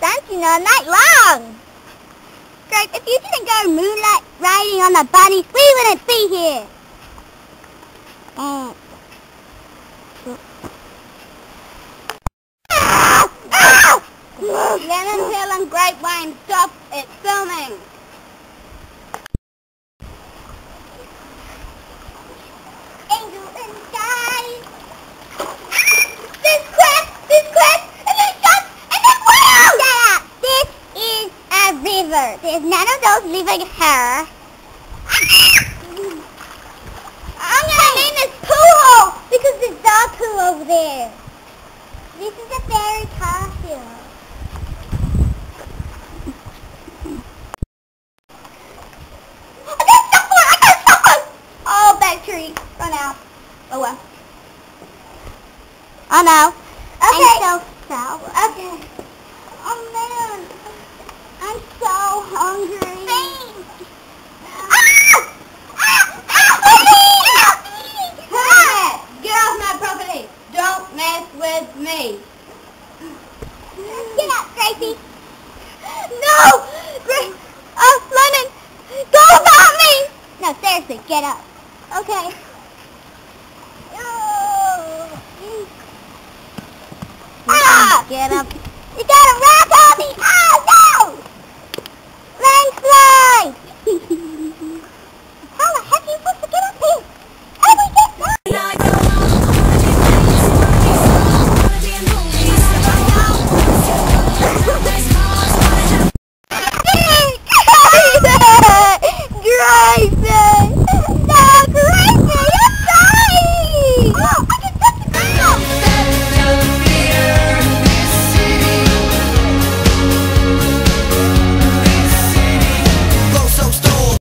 raining all night long. Grape, if you didn't go moonlight riding on the bunny, we wouldn't be here. Mm. Lemon Hill and Grapevine, stop, it's filming. Angel in the sky. This quest, this quest, and then shot, and then wow! Shut up. This is a. There's none of those living here. Her name is Pooh because there's dog poo over there. This is a fairy costume. I got someone! I got someone! Oh, battery. Run out. Oh, oh well. Oh no. Okay. I'm so sour. Okay. Oh man. I'm so hungry. Ah! Ah! Ah! Help me! Help me! Quiet! Get off my property. Don't mess with me. Get up, Gracie. No! Gra- uh, Lemon! Go about me! No, seriously, get up. Okay. Ah! Get up. You got a